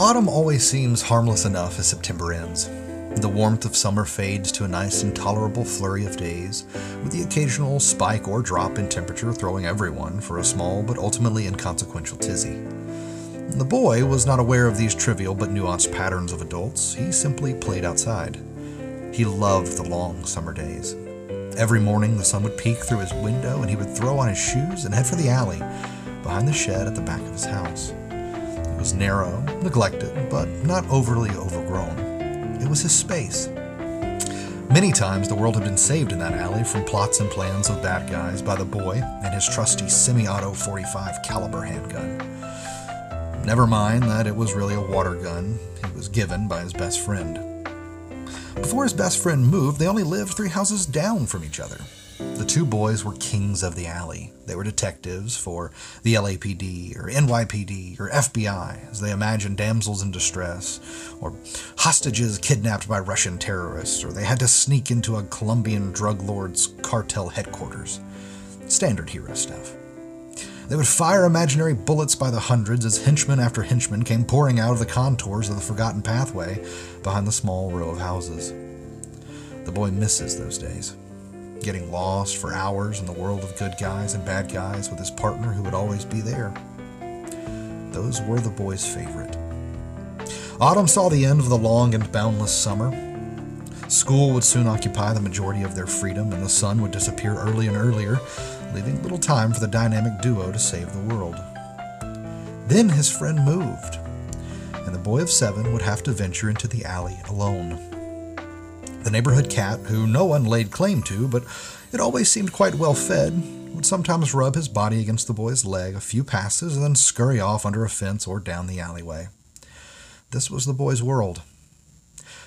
Autumn always seems harmless enough as September ends. The warmth of summer fades to a nice and tolerable flurry of days, with the occasional spike or drop in temperature throwing everyone for a small but ultimately inconsequential tizzy. The boy was not aware of these trivial but nuanced patterns of adults. He simply played outside. He loved the long summer days. Every morning, the sun would peek through his window and he would throw on his shoes and head for the alley behind the shed at the back of his house. Was narrow, neglected, but not overly overgrown. It was his space. Many times the world had been saved in that alley from plots and plans of bad guys by the boy and his trusty semi-auto 45 caliber handgun. Never mind that it was really a water gun he was given by his best friend. Before his best friend moved, they only lived three houses down from each other. The two boys were kings of the alley. They were detectives for the LAPD or NYPD or FBI as they imagined damsels in distress or hostages kidnapped by Russian terrorists or they had to sneak into a Colombian drug lord's cartel headquarters. Standard hero stuff. They would fire imaginary bullets by the hundreds as henchman after henchman came pouring out of the contours of the forgotten pathway behind the small row of houses. The boy misses those days getting lost for hours in the world of good guys and bad guys with his partner who would always be there. Those were the boy's favorite. Autumn saw the end of the long and boundless summer. School would soon occupy the majority of their freedom, and the sun would disappear early and earlier, leaving little time for the dynamic duo to save the world. Then his friend moved, and the boy of seven would have to venture into the alley alone. The neighborhood cat, who no one laid claim to, but it always seemed quite well fed, would sometimes rub his body against the boy's leg a few passes and then scurry off under a fence or down the alleyway. This was the boy's world.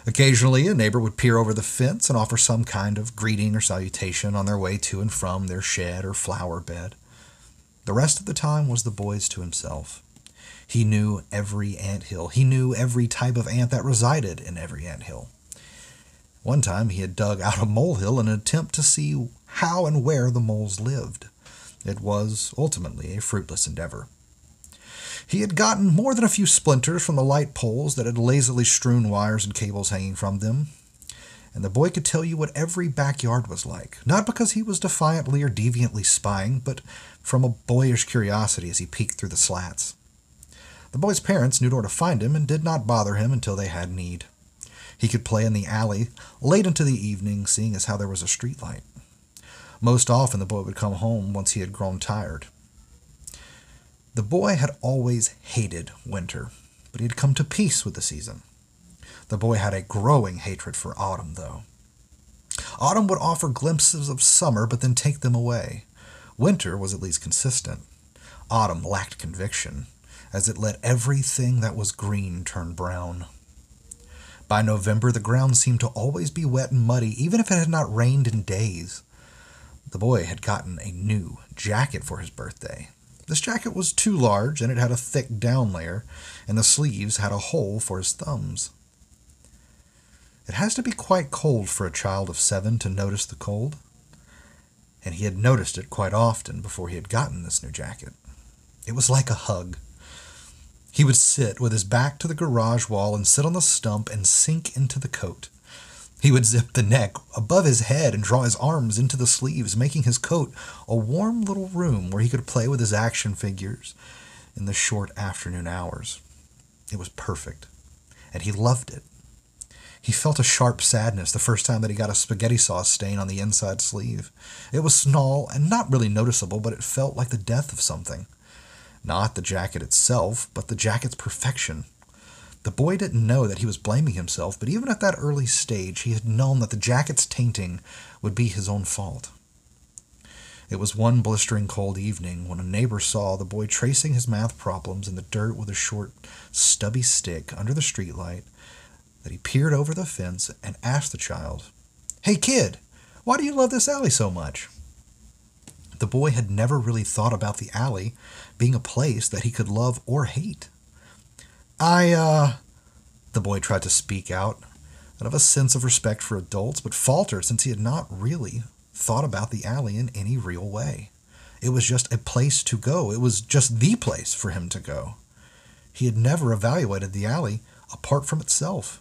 Occasionally, a neighbor would peer over the fence and offer some kind of greeting or salutation on their way to and from their shed or flower bed. The rest of the time was the boy's to himself. He knew every ant hill. He knew every type of ant that resided in every ant hill. One time he had dug out a molehill in an attempt to see how and where the moles lived. It was ultimately a fruitless endeavor. He had gotten more than a few splinters from the light poles that had lazily strewn wires and cables hanging from them, and the boy could tell you what every backyard was like, not because he was defiantly or deviantly spying, but from a boyish curiosity as he peeked through the slats. The boy's parents knew where to find him and did not bother him until they had need. He could play in the alley late into the evening, seeing as how there was a street light. Most often the boy would come home once he had grown tired. The boy had always hated winter, but he had come to peace with the season. The boy had a growing hatred for autumn, though. Autumn would offer glimpses of summer, but then take them away. Winter was at least consistent. Autumn lacked conviction, as it let everything that was green turn brown. By November, the ground seemed to always be wet and muddy, even if it had not rained in days. The boy had gotten a new jacket for his birthday. This jacket was too large, and it had a thick down layer, and the sleeves had a hole for his thumbs. It has to be quite cold for a child of seven to notice the cold, and he had noticed it quite often before he had gotten this new jacket. It was like a hug. He would sit with his back to the garage wall and sit on the stump and sink into the coat. He would zip the neck above his head and draw his arms into the sleeves, making his coat a warm little room where he could play with his action figures in the short afternoon hours. It was perfect, and he loved it. He felt a sharp sadness the first time that he got a spaghetti sauce stain on the inside sleeve. It was small and not really noticeable, but it felt like the death of something. Not the jacket itself, but the jacket's perfection. The boy didn't know that he was blaming himself, but even at that early stage, he had known that the jacket's tainting would be his own fault. It was one blistering cold evening when a neighbor saw the boy tracing his math problems in the dirt with a short, stubby stick under the streetlight that he peered over the fence and asked the child, Hey kid, why do you love this alley so much? The boy had never really thought about the alley being a place that he could love or hate. I, uh, the boy tried to speak out out of a sense of respect for adults, but faltered since he had not really thought about the alley in any real way. It was just a place to go. It was just the place for him to go. He had never evaluated the alley apart from itself.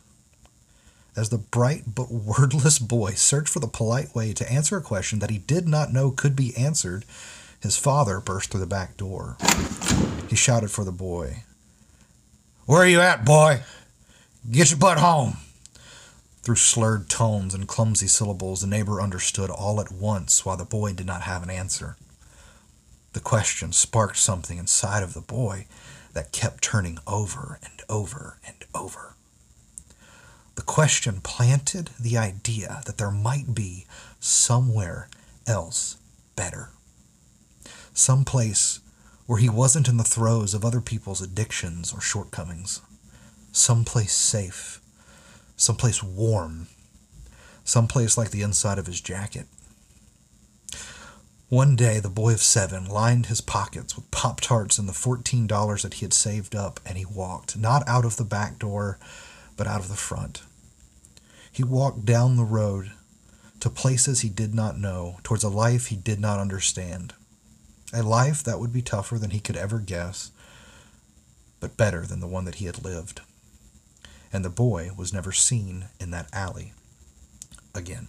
As the bright but wordless boy searched for the polite way to answer a question that he did not know could be answered, his father burst through the back door. He shouted for the boy. Where are you at, boy? Get your butt home. Through slurred tones and clumsy syllables, the neighbor understood all at once why the boy did not have an answer. The question sparked something inside of the boy that kept turning over and over and over. Question planted the idea that there might be somewhere else better. Some place where he wasn't in the throes of other people's addictions or shortcomings. Some place safe. Some place warm. Some place like the inside of his jacket. One day, the boy of seven lined his pockets with Pop Tarts and the $14 that he had saved up, and he walked, not out of the back door, but out of the front. He walked down the road to places he did not know, towards a life he did not understand. A life that would be tougher than he could ever guess, but better than the one that he had lived. And the boy was never seen in that alley again.